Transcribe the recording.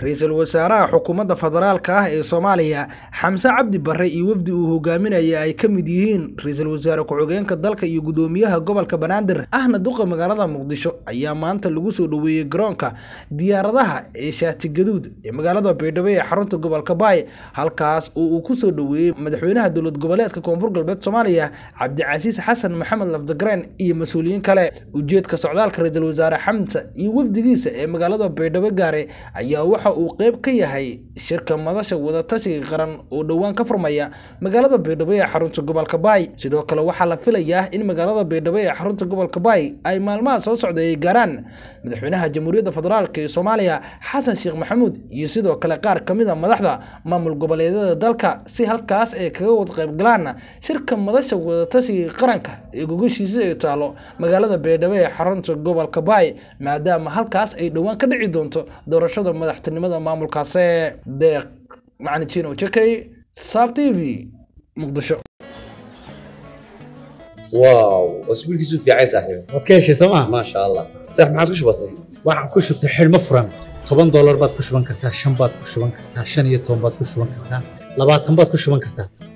ra'iisul wasaaraha xukuumadda federaalka ah ee soomaaliya xamse cabdi barre iyo wafdi uu hogaaminaya ay ka mid yihiin ra'iisul wasaare ku-xigeenka dalka iyo gudoomiyaha gobolka banaadir. Ahna duqa magaalada muqdisho ayaa maanta lagu soo dhoweeyey garoonka diyaaradaha ee shaati gaduud ee magaalada baydhabo ee xarunta gobolka baay halkaas oo uu ku soo dhoweeyey madaxweynaha dowlad goboleedka koonfur galbeed soomaaliya cabdicasiis xasan maxamed labdigreen iyo mas'uuliyiin kale. Ujeedka socdaalka ra'iisul wasaare xamse iyo wafdigiisa ee magaalada baydhabo gaare ayaa waxa uu qeyb ka yahay shirka madasha wadatashiga qaran oo dhowaan ka furmaya magaalada baydhabo ee xarunta gobolka baay. Sidoo kale waxaa la filayaa in magaalada baydhabo ee xarunta gobolka baay ay maalmaha soo socda ay gaaraan madaxweynaha jamhuuriyadda federaalk ee soomaaliya xasan sheekh maxamuud iyo sidoo kale qaar ka mid a madaxda maamul goboleedyada dalka si halkaas ay kaga wada qaybgalaan shirka madasha wadatashiga qaranka ee gogashiisa ay taalo magaalada baydhabo ee xarunta gobolka baay maadaama halkaas ay dhowaan ka dhici doonto doorashada madaxtinimada maamulkaasi deeq macalin jino jakay saab t v muqdisho واو اسبوع كيسو في عايز صاحبي waad ka heshay sooma ما شاء الله صح ما عاد وش بصير waxaan ku shubtay xidhmo furan toban doolar baad ku shuban kartaa shan baad ku shuban kartaa shan iyo toban baad ku shuban kartaa labaatan baad ku shuban kartaa